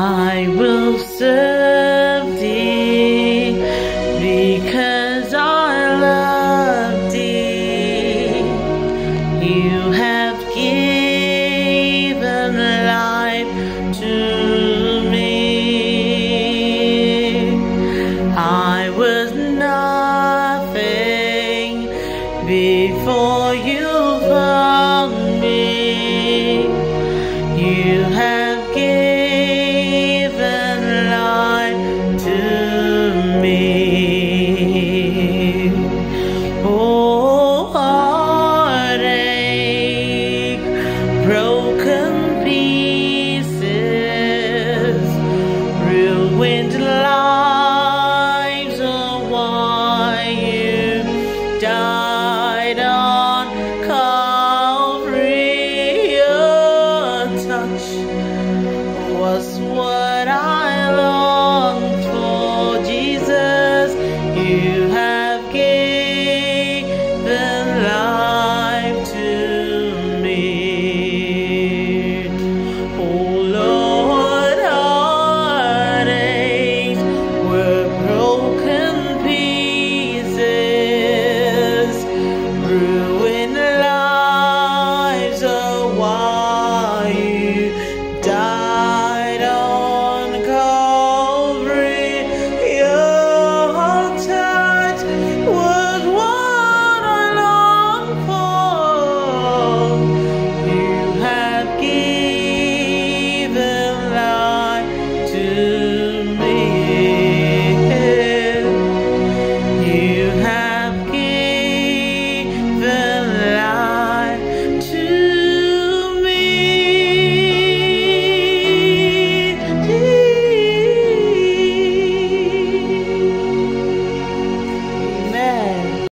I will serve thee because I love thee. You have given life to me. I was nothing before you. Loved